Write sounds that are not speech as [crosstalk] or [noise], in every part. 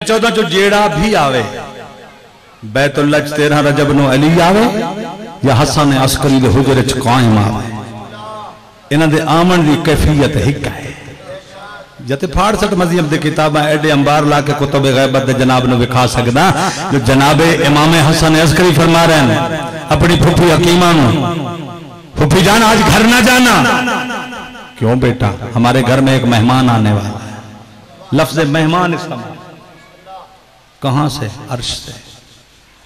चौदह चो जेड़ा भी आवे, बैतुल्ला च तेरह रजब नो अली आवे या हसन अस्करी दे हुजरे च कायम आवे। इन्हां दे आमन दी कैफियत हिक है। जते सट मज़हब दे किताबां एडे अंबार ला के कुतुब गैबत दे जनाब नु विखा सकदा, जो जनाबे इमाम हसन अस्करी फरमा रहे हैं, अपनी फुफी हकीमा नु, फुफी जान, आज घर ना जाना। क्यों बेटा? हमारे घर में एक मेहमान आने वाला लफ्ज मेहमान इस्तेमाल। कहाँ से? अर्श से।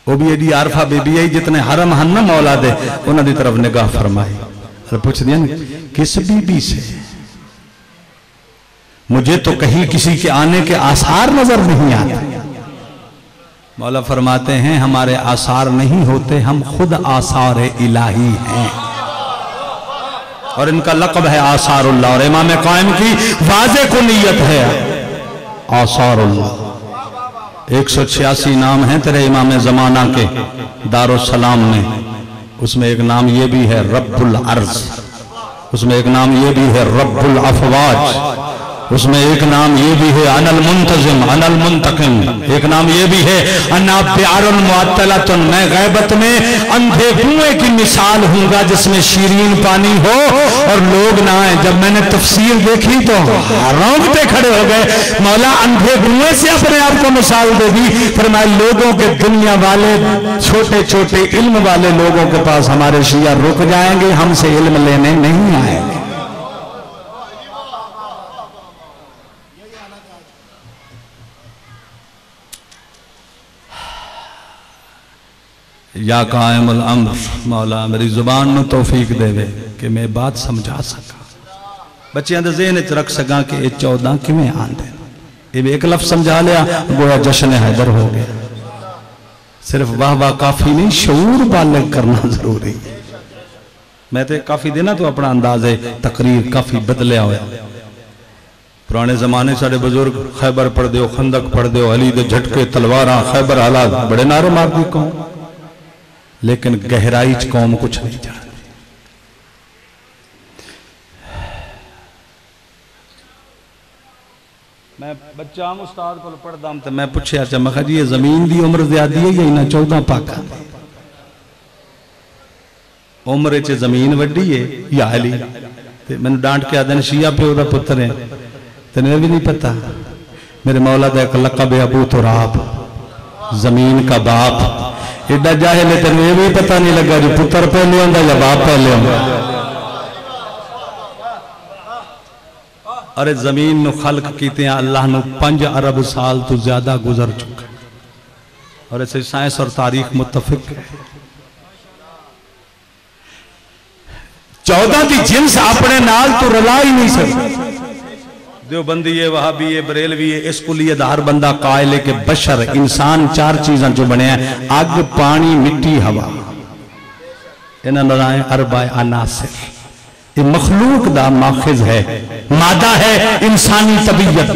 वो भी एडी आरफा बेबी आई, जितने हरम हन मौला दे उन्हों की तरफ़ निगाह फरमाई। और पूछ दिया किस बीबी से? मुझे तो कहीं किसी के आने के आसार नज़र नहीं आते। मौला फरमाते हैं, हमारे आसार नहीं होते, हम खुद आसार इलाही हैं। और इनका लकब है आसारुल्लाह, और इमाम कायम की वाजे को नीयत है। आसारुल्लाह। एक सौ छियासी नाम है तेरे इमाम जमाना के दारो सलाम में। उसमें एक नाम ये भी है रब्बुल अर्ज़। उसमें एक नाम ये भी है रब्बुल अफवाज। उसमें एक नाम ये भी है, अनल मुंतजिम, अनल मुंतकिम। एक नाम ये भी है, अन्ना प्यारुल मुअत्तलतुन। मैं गैबत में अंधे कुएँ की मिसाल हूँगा जिसमें शीरीन पानी हो और लोग ना आए। जब मैंने तफसीर देखी तो रोंगटे खड़े हो गए। मौला अंधे कुएँ से अपने आप को मिसाल दे दी। फिर मैं लोगों के दुनिया वाले छोटे छोटे इल्म वाले लोगों के पास हमारे शिया रुक जाएँगे, हमसे इल्म लेने नहीं आएँगे। [sighs] या कायमुल अम्र, मौला मेरी ज़ुबान में तौफीक देवे कि मैं बात समझा सका। बच्चों के जहन च रख सका कि ये चौदह किमें ये एक लफ्ज समझा लिया, गोया जश्न हैदर हो गया। सिर्फ़ वाह वाह काफ़ी नहीं, शूर बालग करना ज़रूरी मैं तो काफ़ी देना तो अपना अंदाज है, तकरीर काफ़ी बदलिया हुआ पुराने जमाने साढ़े बुज़ुर्ग, खैबर पढ़ दो खंदक पढ़ दो अली दे झटके, तलवारा, खैबर हालात, बड़े नारे मार दी कौन लेकिन गहराई च कौम कुछ नहीं जानती मैं बच्चा उस्ताद को पढ़दा तो मैं पूछा चा मैं जी, ये ज़मीन की उम्र ज़्यादा है या इन्हें चौदह पाका? उम्र च ज़मीन वड्डी है या अली? मैंने डांट के आदन शिया प्यो का पुत्र है। तेने भी नहीं पता। मेरे मौला का एक लकब अबू तुराब, ज़मीन का बाप। एडा जाहिल तेन ये भी पता नहीं लगा जो पुत्र पहले आंदा या बाप पहले आंदा। अरे ज़मीन नु खलक कीते अल्लाह नु पंज अरब साल तो ज़्यादा गुजर चुका और ऐसे साइंस और तारीख मुतफिक चौदह की जिन्स अपने नाल तो रला ही नहीं सकती। देवबंदी है वहाबी है बरेलवी है इसको लिए हर बंदा कायले के बशर इंसान चार चीजा जो बने अग पानी मिट्टी हवा। इन्हें अरबा अनासिर। ये मखलूक दा माखिज है मादा है इंसानी तबीयत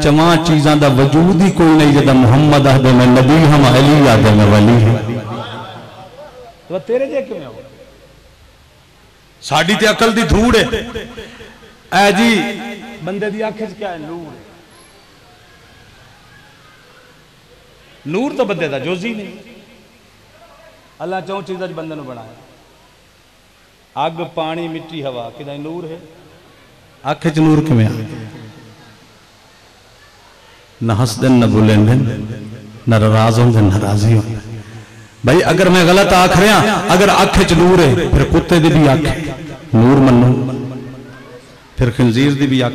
चवा चीजा का वजूद ही कोई नहीं जदा मुहम्मद आदे में नबी हम अली आदे में वली है। तो तेरे जे क्यों साड़ी ते अकल दी धूड़ है। ऐ जी। बंदे दी अख क्या है? नूर। नूर तो बंदे का जोजी नहीं अल्लाह चौ चीजा बंदे बनाया। अग पानी मिट्टी हवा कि नूर है? अख च नूर किमें न हसदे न बुलेंदे न नाराज़ होंगे न राज़ी होंगे भाई अगर मैं गलत आख रहा अगर अख च नूर है फिर कुत्ते की भी अख नूर मनो फिर खंजीर की भी अख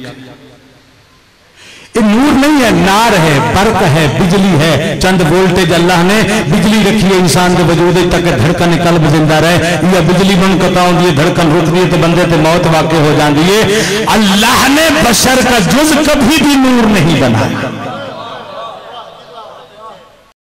ये नूर नहीं है, नार है, बर्क है, बिजली है। चंद वोल्टेज अल्लाह ने बिजली रखी है इंसान के वजूद तक। धड़कन कल्ब ज़िंदा रहे। या बिजली बन कता होती है, धड़कन रुकती है तो बंदे ते मौत वाकई हो जाती है। अल्लाह ने बशर का जुज कभी भी नूर नहीं बनाया।